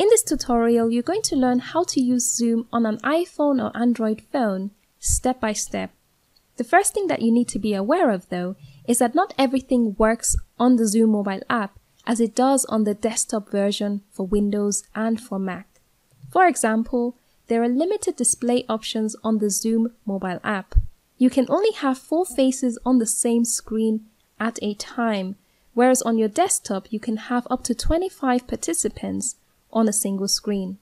In this tutorial, you're going to learn how to use Zoom on an iPhone or Android phone step by step. The first thing that you need to be aware of though is that not everything works on the Zoom mobile app as it does on the desktop version for Windows and for Mac. For example, there are limited display options on the Zoom mobile app. You can only have four faces on the same screen at a time, whereas on your desktop you can have up to 25 participants on a single screen.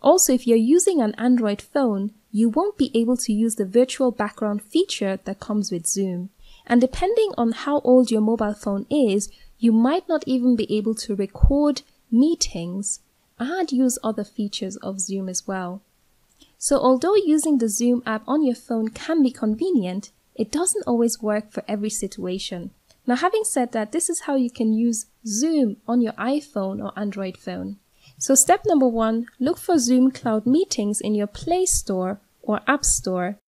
Also, if you're using an Android phone, you won't be able to use the virtual background feature that comes with Zoom. And depending on how old your mobile phone is, you might not even be able to record meetings and use other features of Zoom as well. So although using the Zoom app on your phone can be convenient, it doesn't always work for every situation. Now having said that, this is how you can use Zoom on your iPhone or Android phone. So step number one, look for Zoom Cloud Meetings in your Play Store or App Store.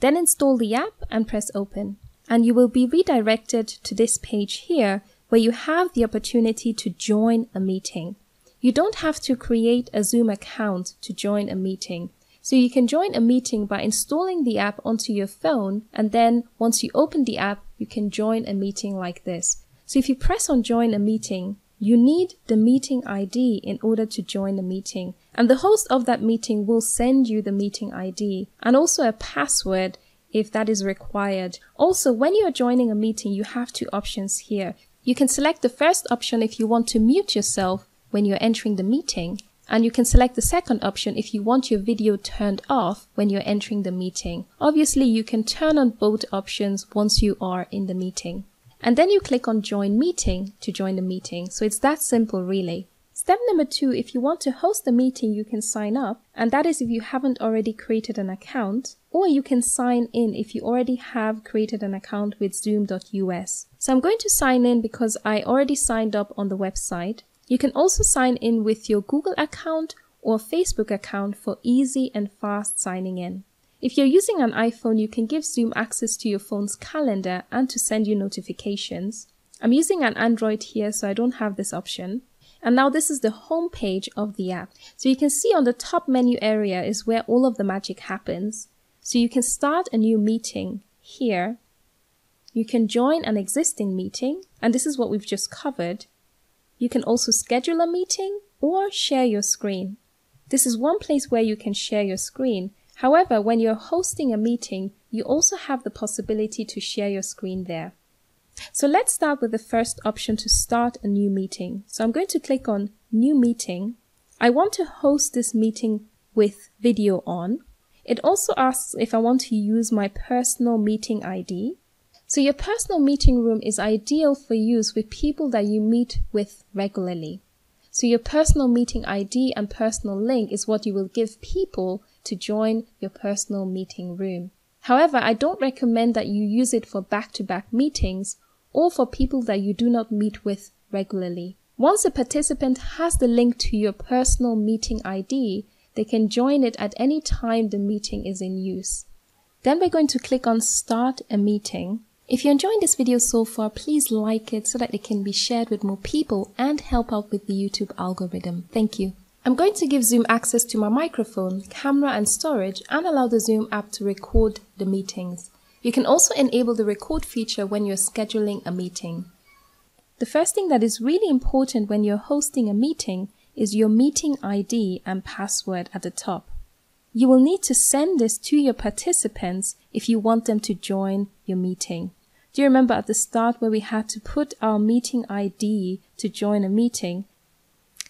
Then install the app and press open. And you will be redirected to this page here where you have the opportunity to join a meeting. You don't have to create a Zoom account to join a meeting. So you can join a meeting by installing the app onto your phone and then once you open the app, you can join a meeting like this. So if you press on join a meeting, you need the meeting ID in order to join the meeting. And the host of that meeting will send you the meeting ID and also a password if that is required. Also, when you are joining a meeting, you have two options here. You can select the first option if you want to mute yourself when you're entering the meeting. And you can select the second option if you want your video turned off when you're entering the meeting. Obviously, you can turn on both options once you are in the meeting. And then you click on join meeting to join the meeting. So it's that simple really. Step number two, if you want to host a meeting, you can sign up. And that is if you haven't already created an account or you can sign in if you already have created an account with zoom.us. So I'm going to sign in because I already signed up on the website. You can also sign in with your Google account or Facebook account for easy and fast signing in. If you're using an iPhone, you can give Zoom access to your phone's calendar and to send you notifications. I'm using an Android here, so I don't have this option. And now this is the home page of the app. So you can see on the top menu area is where all of the magic happens. So you can start a new meeting here. You can join an existing meeting, and this is what we've just covered. You can also schedule a meeting or share your screen. This is one place where you can share your screen, However, when you're hosting a meeting, you also have the possibility to share your screen there. So let's start with the first option to start a new meeting. So I'm going to click on new meeting. I want to host this meeting with video on. It also asks if I want to use my personal meeting ID. So your personal meeting room is ideal for use with people that you meet with regularly. So your personal meeting ID and personal link is what you will give people to join your personal meeting room. However, I don't recommend that you use it for back-to-back meetings or for people that you do not meet with regularly. Once a participant has the link to your personal meeting ID, they can join it at any time the meeting is in use. Then we're going to click on Start a Meeting. If you're enjoying this video so far, please like it so that it can be shared with more people and help out with the YouTube algorithm. Thank you. I'm going to give Zoom access to my microphone, camera and storage and allow the Zoom app to record the meetings. You can also enable the record feature when you're scheduling a meeting. The first thing that is really important when you're hosting a meeting is your meeting ID and password at the top. You will need to send this to your participants if you want them to join your meeting. Do you remember at the start where we had to put our meeting ID to join a meeting?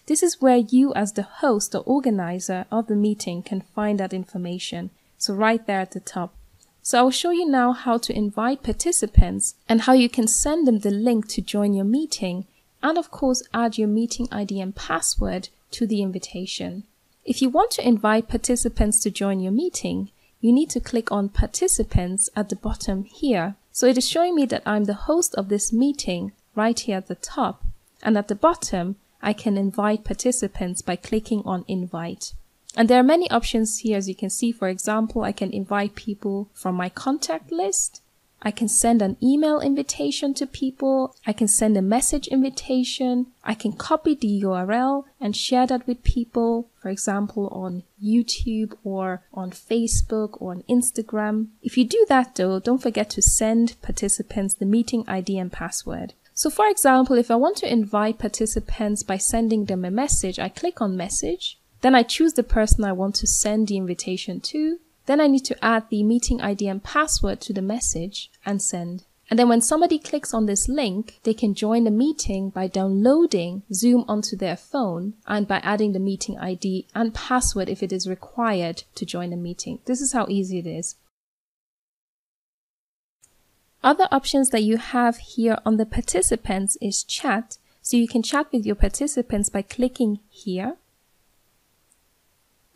This is where you as the host or organizer of the meeting can find that information. So right there at the top. So I'll show you now how to invite participants and how you can send them the link to join your meeting and of course add your meeting ID and password to the invitation. If you want to invite participants to join your meeting, you need to click on participants at the bottom here. So it is showing me that I'm the host of this meeting right here at the top and at the bottom I can invite participants by clicking on invite. And there are many options here as you can see. For example, I can invite people from my contact list. I can send an email invitation to people. I can send a message invitation. I can copy the URL and share that with people, for example, on YouTube or on Facebook or on Instagram. If you do that though, don't forget to send participants the meeting ID and password. So for example, if I want to invite participants by sending them a message, I click on message. Then I choose the person I want to send the invitation to. Then I need to add the meeting ID and password to the message and send. And then when somebody clicks on this link, they can join the meeting by downloading Zoom onto their phone and by adding the meeting ID and password if it is required to join the meeting. This is how easy it is. Other options that you have here on the participants is chat. So you can chat with your participants by clicking here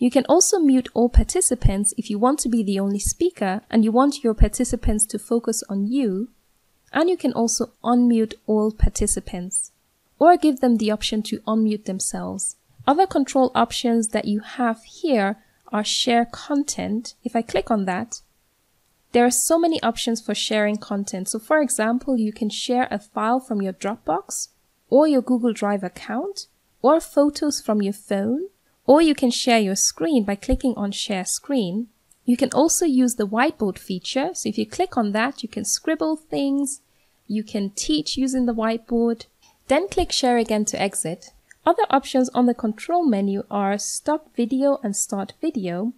you can also mute all participants if you want to be the only speaker and you want your participants to focus on you. And you can also unmute all participants or give them the option to unmute themselves. Other control options that you have here are share content. If I click on that, there are so many options for sharing content. So for example, you can share a file from your Dropbox or your Google Drive account or photos from your phone or you can share your screen by clicking on share screen. You can also use the whiteboard feature. So if you click on that, you can scribble things. You can teach using the whiteboard. Then click share again to exit. Other options on the control menu are stop video and start video.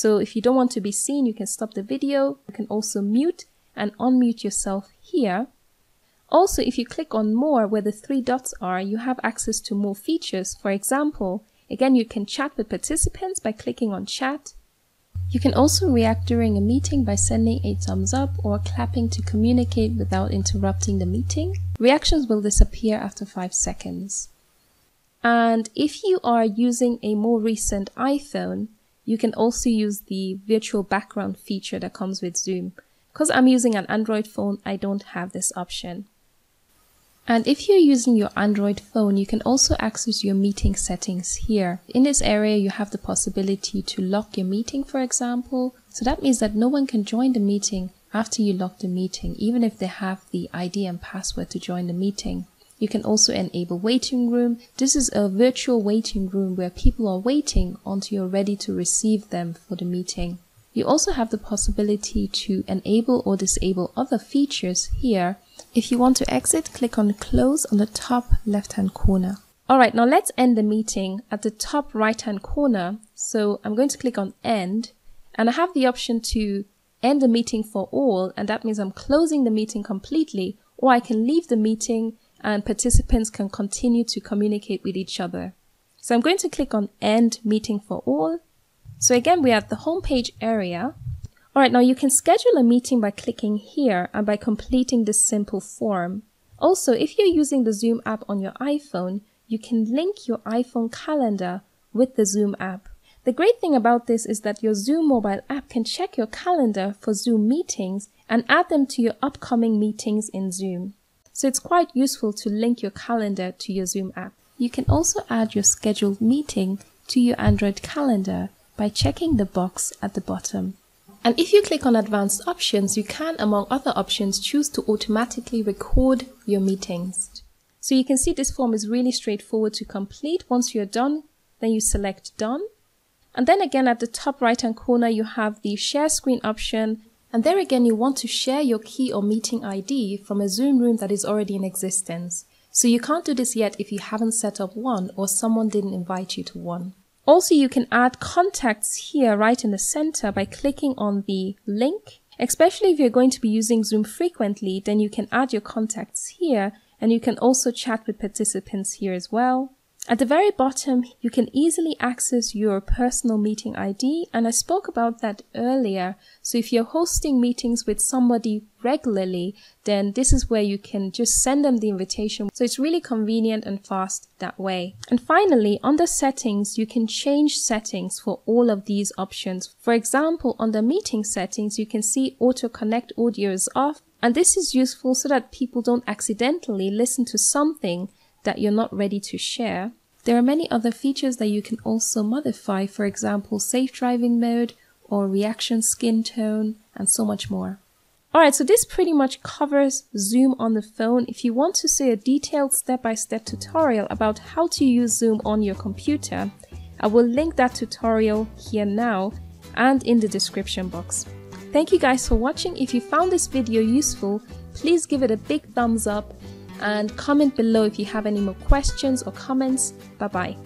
So if you don't want to be seen, you can stop the video. You can also mute and unmute yourself here. Also, if you click on more where the three dots are, you have access to more features. For example, Again, you can chat with participants by clicking on chat. You can also react during a meeting by sending a thumbs up or clapping to communicate without interrupting the meeting. Reactions will disappear after 5 seconds. And if you are using a more recent iPhone, you can also use the virtual background feature that comes with Zoom. Because I'm using an Android phone, I don't have this option. And if you're using your Android phone, you can also access your meeting settings here. In this area, you have the possibility to lock your meeting, for example. So that means that no one can join the meeting after you lock the meeting, even if they have the ID and password to join the meeting. You can also enable waiting room. This is a virtual waiting room where people are waiting until you're ready to receive them for the meeting. You also have the possibility to enable or disable other features here. If you want to exit, click on close on the top left hand corner. Alright, now let's end the meeting at the top right hand corner. So I'm going to click on end and I have the option to end the meeting for all and that means I'm closing the meeting completely or I can leave the meeting and participants can continue to communicate with each other. So I'm going to click on end meeting for all so again, we have the homepage area. All right, now you can schedule a meeting by clicking here and by completing this simple form. Also, if you're using the Zoom app on your iPhone, you can link your iPhone calendar with the Zoom app. The great thing about this is that your Zoom mobile app can check your calendar for Zoom meetings and add them to your upcoming meetings in Zoom. So it's quite useful to link your calendar to your Zoom app. You can also add your scheduled meeting to your Android calendar by checking the box at the bottom. And if you click on advanced options, you can, among other options, choose to automatically record your meetings. So you can see this form is really straightforward to complete. Once you're done, then you select done. And then again at the top right hand corner, you have the share screen option. And there again, you want to share your key or meeting ID from a Zoom room that is already in existence. So you can't do this yet if you haven't set up one or someone didn't invite you to one. Also, you can add contacts here right in the center by clicking on the link. Especially if you're going to be using Zoom frequently, then you can add your contacts here and you can also chat with participants here as well. At the very bottom, you can easily access your personal meeting ID, and I spoke about that earlier. So if you're hosting meetings with somebody regularly, then this is where you can just send them the invitation. So it's really convenient and fast that way. And finally, under settings, you can change settings for all of these options. For example, under meeting settings, you can see auto connect audio is off. And this is useful so that people don't accidentally listen to something that you're not ready to share. There are many other features that you can also modify, for example, safe driving mode or reaction skin tone and so much more. Alright, so this pretty much covers Zoom on the phone. If you want to see a detailed step-by-step -step tutorial about how to use Zoom on your computer, I will link that tutorial here now and in the description box. Thank you guys for watching. If you found this video useful, please give it a big thumbs up and comment below if you have any more questions or comments. Bye bye.